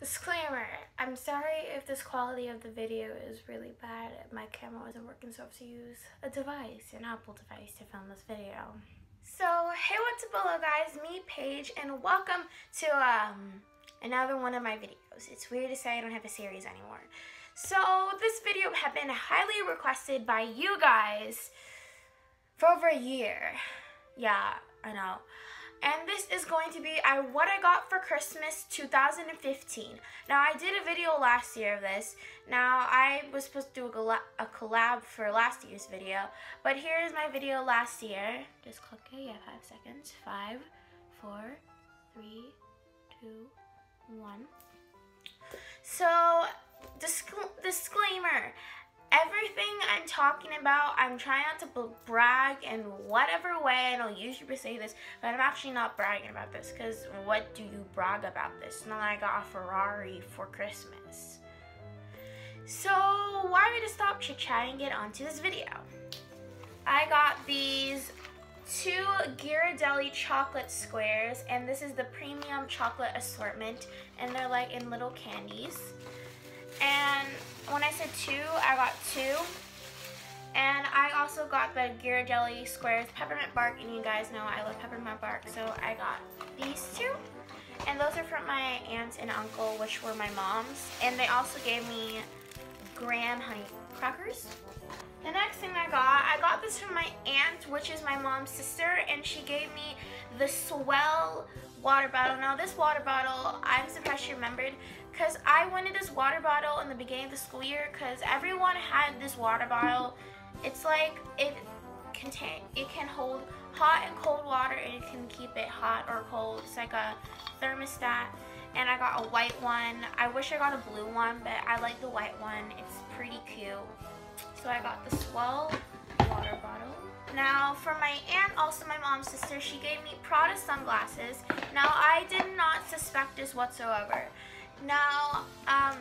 Disclaimer, I'm sorry if this quality of the video is really bad. My camera wasn't working so I have to use a device, an Apple device to film this video. So, hey what's up hello guys, me Paige and welcome to um, another one of my videos. It's weird to say I don't have a series anymore. So, this video had been highly requested by you guys for over a year. Yeah, I know and this is going to be I, what I got for Christmas 2015. Now, I did a video last year of this. Now, I was supposed to do a, a collab for last year's video, but here's my video last year. Just click it, yeah, five seconds. Five, four, three, two, one. So, talking about, I'm trying not to brag in whatever way, and I'll usually say this, but I'm actually not bragging about this, because what do you brag about this? Not like I got a Ferrari for Christmas. So, why are we to stop chit-chatting and get onto this video? I got these two Ghirardelli chocolate squares, and this is the premium chocolate assortment, and they're like in little candies. And when I said two, I got two. And I also got the Ghirardelli Squares Peppermint Bark, and you guys know I love peppermint bark, so I got these two. And those are from my aunt and uncle, which were my mom's. And they also gave me graham honey crackers. The next thing I got, I got this from my aunt, which is my mom's sister, and she gave me the S'well water bottle. Now this water bottle, I'm surprised she remembered because I wanted this water bottle in the beginning of the school year because everyone had this water bottle. It's like it contain it can hold hot and cold water and it can keep it hot or cold. It's like a thermostat. And I got a white one. I wish I got a blue one, but I like the white one. It's pretty cute. So I got the S'well water bottle. Now, for my aunt, also my mom's sister, she gave me Prada sunglasses. Now, I did not suspect this whatsoever. Now, um,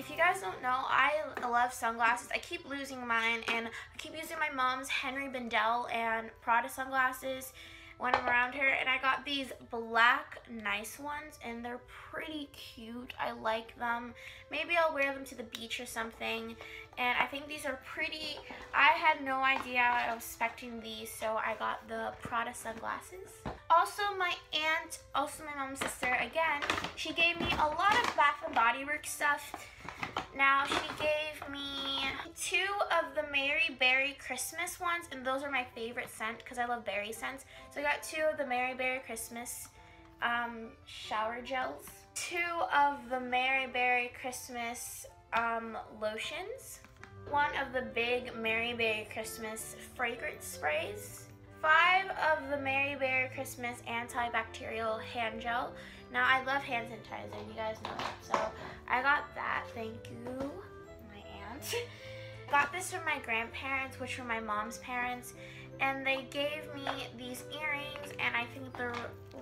if you guys don't know, I love sunglasses. I keep losing mine, and I keep using my mom's Henri Bendel and Prada sunglasses when I'm around her. And I got these black nice ones, and they're pretty cute. I like them. Maybe I'll wear them to the beach or something. And I think these are pretty. I had no idea I was expecting these, so I got the Prada sunglasses. Also, my aunt, also my mom's sister, again, she gave me a lot of Bath and Body Works stuff. Now, she gave me two of the Mary Berry Christmas ones, and those are my favorite scent because I love berry scents. So I got two of the Mary Berry Christmas um, shower gels, two of the Mary Berry Christmas um, lotions, one of the big Mary Berry Christmas fragrance sprays, of the Mary Berry Christmas antibacterial hand gel. Now, I love hand sanitizer, you guys know that. So, I got that. Thank you, my aunt. got this from my grandparents, which were my mom's parents. And they gave me these earrings, and I think they're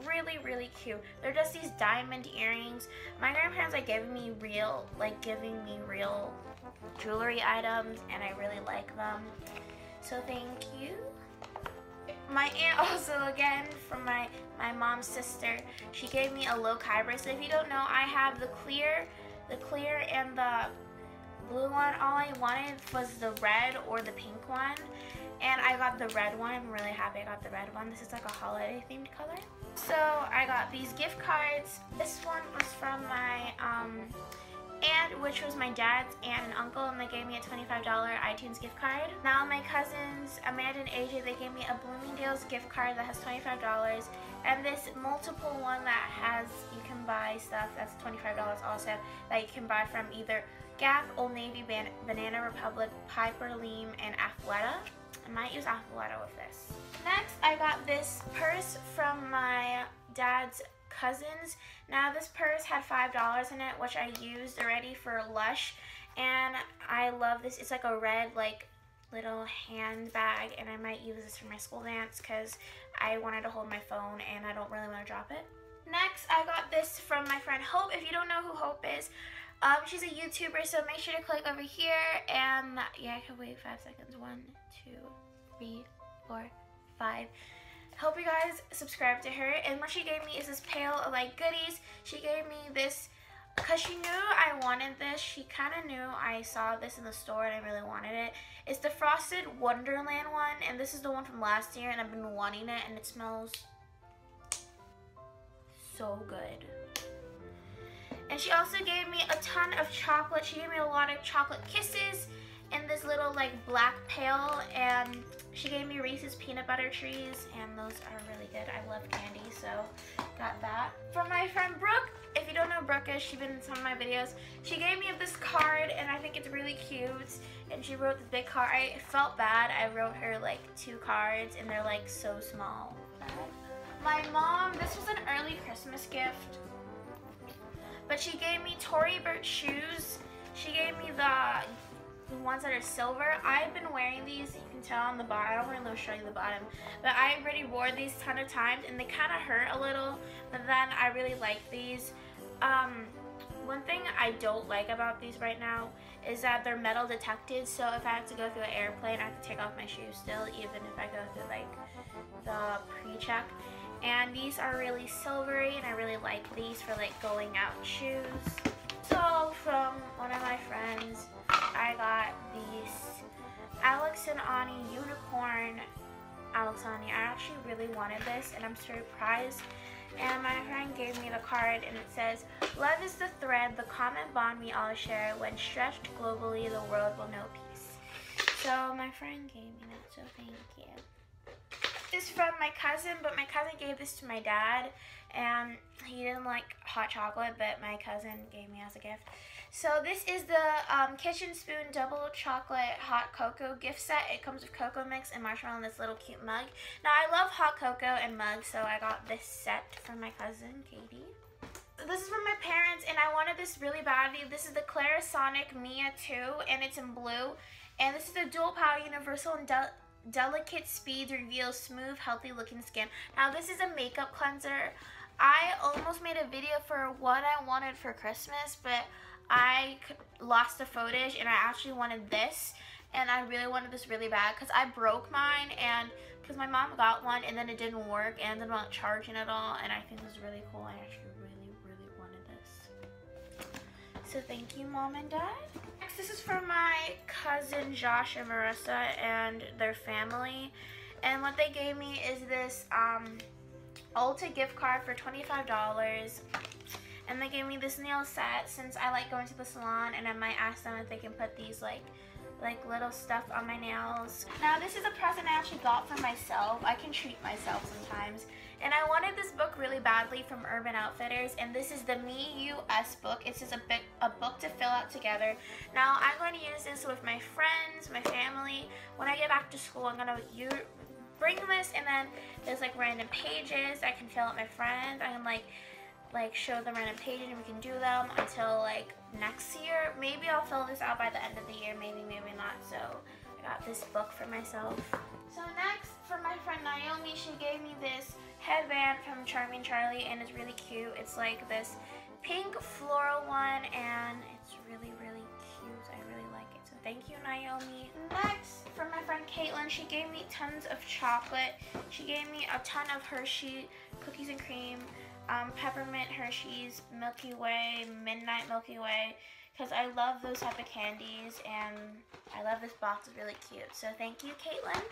really, really cute. They're just these diamond earrings. My grandparents like giving me real, like giving me real jewelry items, and I really like them. So thank you my aunt also again from my my mom's sister she gave me a Lokai so if you don't know I have the clear the clear and the blue one. All I wanted was the red or the pink one and I got the red one. I'm really happy I got the red one. This is like a holiday themed color. So I got these gift cards. This one was from my um which was my dad's aunt and uncle and they gave me a $25 iTunes gift card. Now my cousins, Amanda and AJ, they gave me a Bloomingdale's gift card that has $25 and this multiple one that has, you can buy stuff that's $25 also that you can buy from either Gap, Old Navy, Ban Banana Republic, Piperlime, and Athleta. I might use Athleta with this. Next, I got this purse from my dad's cousins. Now this purse had $5 in it, which I used already for Lush. And I love this. It's like a red, like, little handbag. And I might use this for my school dance because I wanted to hold my phone and I don't really want to drop it. Next, I got this from my friend Hope. If you don't know who Hope is, um, she's a YouTuber, so make sure to click over here. And yeah, I can wait five seconds. One, two, three, four, five hope you guys subscribe to her and what she gave me is this pail of like goodies she gave me this because she knew I wanted this. She kind of knew I saw this in the store and I really wanted it. It's the Frosted Wonderland one, and this is the one from last year, and I've been wanting it, and it smells so good. And she also gave me a ton of chocolate. She gave me a lot of chocolate kisses in this little like black pail and she gave me Reese's peanut butter trees and those are really good. I love candy so got that. From my friend Brooke, if you don't know Brooke she's been in some of my videos. She gave me this card and I think it's really cute and she wrote this big card. I felt bad. I wrote her like two cards and they're like so small. My mom, this was an early Christmas gift but she gave me Tory Burch shoes. She gave me the the ones that are silver. I've been wearing these, you can tell on the bottom, I don't really show you the bottom, but I already wore these ton of times and they kind of hurt a little, but then I really like these. Um, one thing I don't like about these right now is that they're metal detected, so if I have to go through an airplane, I have to take off my shoes still, even if I go through like the pre-check. And these are really silvery, and I really like these for like going out shoes. So from one of my friends, I got these Alex and Ani Unicorn Alex and Ani. I actually really wanted this and I'm surprised. And my friend gave me the card and it says, Love is the thread, the common bond we all share. When stretched globally, the world will know peace. So my friend gave me that, so thank you. This is from my cousin, but my cousin gave this to my dad and he didn't like hot chocolate, but my cousin gave me as a gift. So this is the um, Kitchen Spoon Double Chocolate Hot Cocoa gift set. It comes with cocoa mix and marshmallow in this little cute mug. Now I love hot cocoa and mugs, so I got this set from my cousin, Katie. This is from my parents, and I wanted this really badly. This is the Clarisonic Mia 2, and it's in blue. And this is the Dual Power Universal and Delicate Speeds Reveals Smooth, Healthy Looking Skin. Now this is a makeup cleanser. I almost made a video for what I wanted for Christmas, but I lost the footage and I actually wanted this and I really wanted this really bad because I broke mine and because my mom got one and then it didn't work and then not charging at all and I think this is really cool. I actually really, really wanted this. So thank you mom and dad. This is from my cousin Josh and Marissa and their family. And what they gave me is this um, Ulta gift card for $25 and they gave me this nail set since I like going to the salon and I might ask them if they can put these like like little stuff on my nails. Now this is a present I actually got for myself. I can treat myself sometimes. And I wanted this book really badly from Urban Outfitters and this is the Me Us book. It's just a, book, a book to fill out together. Now I'm going to use this with my friends, my family. When I get back to school I'm going to bring this and then there's like random pages I can fill out my friends. I can like like show them random pages and we can do them until like next year. Maybe I'll fill this out by the end of the year, maybe, maybe not. So I got this book for myself. So next, for my friend Naomi, she gave me this headband from Charming Charlie and it's really cute. It's like this pink floral one and it's really, really cute. I really like it. So thank you, Naomi. Next, for my friend Caitlin, she gave me tons of chocolate. She gave me a ton of Hershey cookies and cream um, Peppermint Hershey's Milky Way, Midnight Milky Way, because I love those type of candies, and I love this box. It's really cute. So thank you, Caitlin.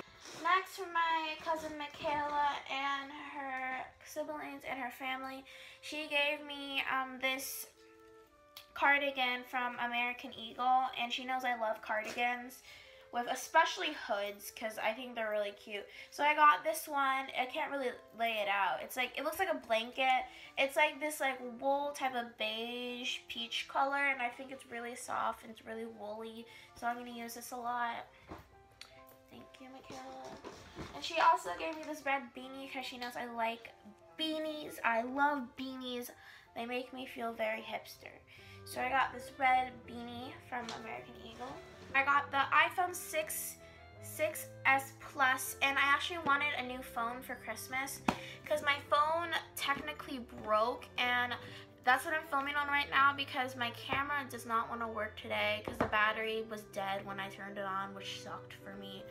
Next, for my cousin Michaela and her siblings and her family, she gave me um, this cardigan from American Eagle, and she knows I love cardigans with especially hoods because I think they're really cute. So I got this one. I can't really lay it out. It's like, it looks like a blanket. It's like this like wool type of beige peach color and I think it's really soft and it's really woolly. So I'm going to use this a lot. Thank you, Michaela. And she also gave me this red beanie because she knows I like beanies. I love beanies. They make me feel very hipster. So I got this red beanie from American Eagle. I got the iPhone 6 6S Plus and I actually wanted a new phone for Christmas because my phone technically broke and that's what I'm filming on right now because my camera does not want to work today because the battery was dead when I turned it on, which sucked for me.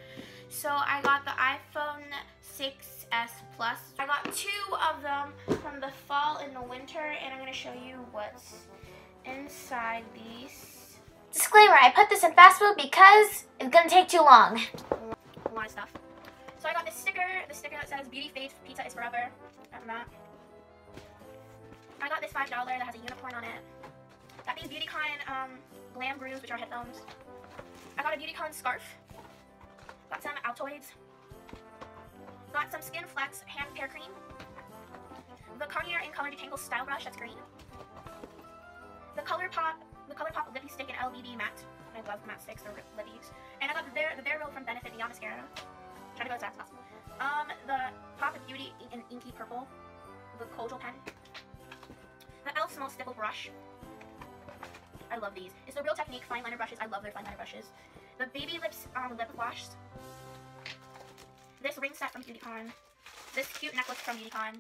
So I got the iPhone 6s Plus. I got two of them from the fall and the winter, and I'm going to show you what's inside these. Disclaimer, I put this in fast food because it's to take too long. A lot of stuff. So I got this sticker, the sticker that says Beauty Fades Pizza is Forever. I got this $5 that has a unicorn on it. Got these Beautycon um, Glam Grooves, which are headphones. I got a Beautycon scarf. Got some Altoids. Got some Skin Flex Hand Repair Cream. The Garnier in Color Detangle Style Brush, that's green. The ColourPop, the ColourPop Lippy Stick and LBB Matte. I love matte sticks or lippies. And I got the Bare, the Bare Real from Benefit Neon Mascara. Try to go as fast as possible. Um, the Pop of Beauty in Inky Purple. The Kojal pen. The e.l.f. Small Stipple Brush. I love these. It's the Real Technique fine liner brushes. I love their fine liner brushes. The Baby Lips um, lip gloss. This ring set from Beautycon. This cute necklace from Beautycon.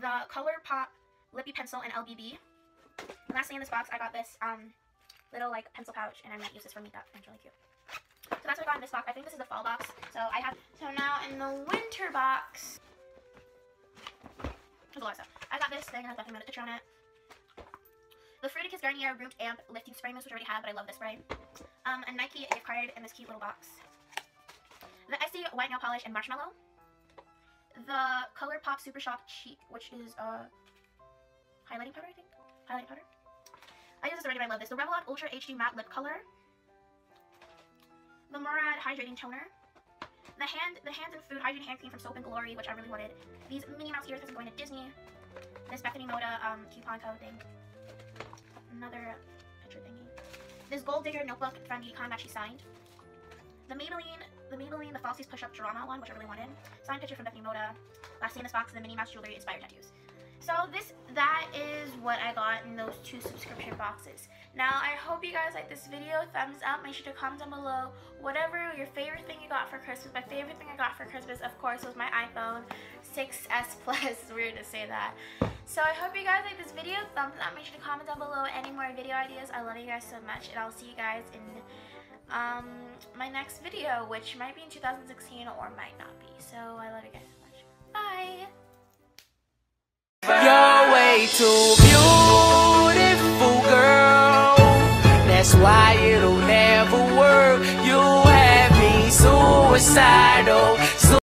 The ColourPop Lippy Pencil and LBB. And lastly in this box, I got this um, little like pencil pouch, and I might use this for makeup. It's really cute. So that's what I got in this box. I think this is the fall box. So I have. So now in the winter box, there's a lot of stuff. I got this thing. Has nothing but a picture on it. The Fructis Garnier Root Amp Lifting Spray Mousse, which I already have, but I love this spray. Um, a Nike gift card in this cute little box. The Essie White Nail Polish and Marshmallow. The ColourPop Super Shock Cheek, which is a uh, highlighting powder, I think. Highlighting powder. I use this already, but I love this. The Revlon Ultra HD Matte Lip Color. The Murad Hydrating Toner. The hand, the Hands and Food Hydrating Hand Cream from Soap and Glory, which I really wanted. These Minnie Mouse ears because I'm going to Disney. This Bethany Mota um, coupon code thing. Another picture thingy. This Gold Digger notebook from Econ that she signed. The Maybelline, the Maybelline, the Falsies Push-Up Drama one, which I really wanted. Signed picture from Bethany Mota. Lastly in this box, the Minnie Mouse Jewelry Inspired Tattoos. So this, that is what I got in those two subscription boxes. Now, I hope you guys like this video. Thumbs up. Make sure to comment down below whatever your favorite thing you got for Christmas. My favorite thing I got for Christmas, of course, was my iPhone 6s Plus. It's weird to say that. So I hope you guys like this video. Thumbs up. Make sure to comment down below any more video ideas. I love you guys so much. And I'll see you guys in um, my next video, which might be in 2016 or might not be. So I love you guys so much. Bye! You're way too beautiful,